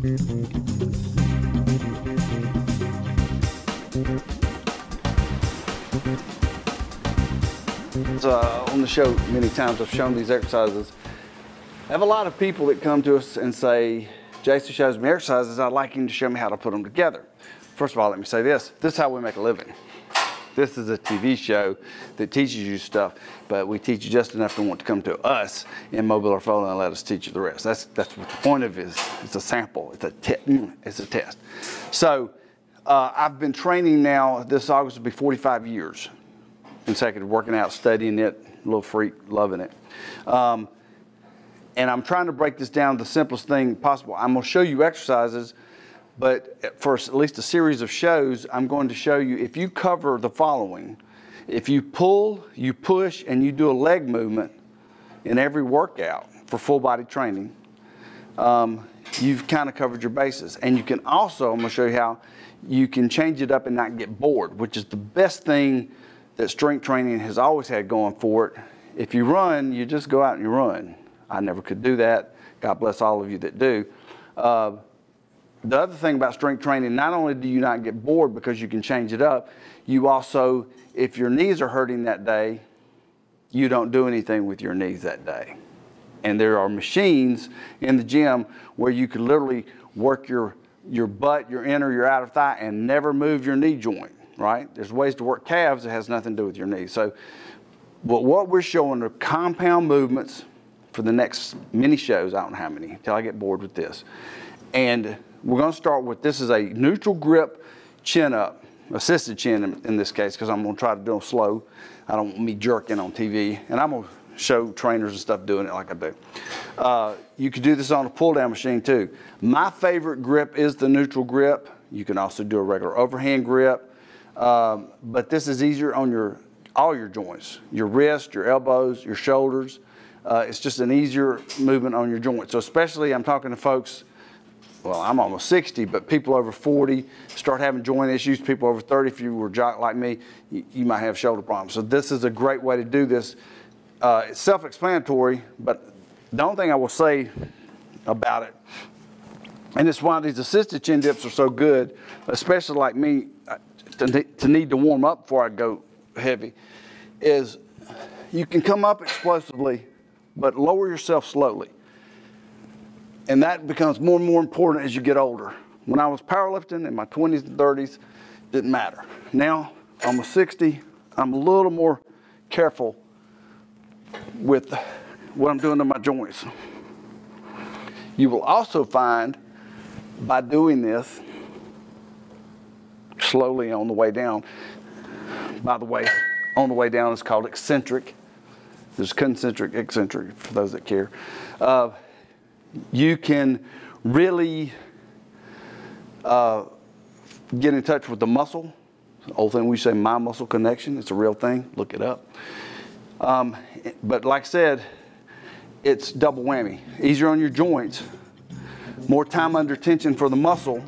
Uh, on the show, many times I've shown these exercises. I have a lot of people that come to us and say, Jason shows me exercises, I'd like him to show me how to put them together. First of all, let me say this, this is how we make a living. This is a TV show that teaches you stuff, but we teach you just enough to want to come to us in Mobile or Foley and let us teach you the rest. That's, that's what the point of it is. It's a sample, it's a, te- it's a test. So uh, I've been training now, this August will be 45 years consecutive, working out, studying it, little freak, loving it. Um, and I'm trying to break this down the simplest thing possible. I'm going to show you exercises but for at least a series of shows, I'm going to show you if you cover the following. If you pull, you push, and you do a leg movement in every workout for full body training, um, you've kind of covered your bases. And you can also, I'm going to show you how you can change it up and not get bored, which is the best thing that strength training has always had going for it. If you run, you just go out and you run. I never could do that. God bless all of you that do. Uh, the other thing about strength training, not only do you not get bored because you can change it up, you also, if your knees are hurting that day, you don't do anything with your knees that day. And there are machines in the gym where you can literally work your, your butt, your inner, your outer thigh, and never move your knee joint, right? There's ways to work calves that has nothing to do with your knees. So, but what we're showing are compound movements for the next many shows. I don't know how many, until I get bored with this. And we're going to start with this is a neutral grip chin up, assisted chin in, in this case, because I'm going to try to do them slow. I don't want me jerking on TV, and I'm going to show trainers and stuff doing it like I do. Uh, you can do this on a pull down machine too. My favorite grip is the neutral grip. You can also do a regular overhand grip, um, but this is easier on your all your joints, your wrist, your elbows, your shoulders. Uh, it's just an easier movement on your joints. So especially I'm talking to folks well, I'm almost 60, but people over 40 start having joint issues. People over 30, if you were jock like me, you, you might have shoulder problems. So this is a great way to do this. Uh, it's self-explanatory, but the only thing I will say about it, and it's why these assisted chin dips are so good, especially like me, uh, to, to need to warm up before I go heavy, is you can come up explosively, but lower yourself slowly. And that becomes more and more important as you get older. When I was powerlifting in my 20s and 30s, didn't matter. Now, almost 60, I'm a little more careful with what I'm doing to my joints. You will also find by doing this slowly on the way down, by the way, on the way down is called eccentric. There's concentric, eccentric for those that care. Uh, you can really uh, get in touch with the muscle. The old thing we say, my muscle connection. It's a real thing. Look it up. Um, but like I said, it's double whammy. Easier on your joints. More time under tension for the muscle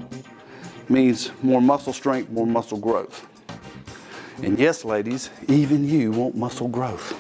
means more muscle strength, more muscle growth. And yes, ladies, even you want muscle growth.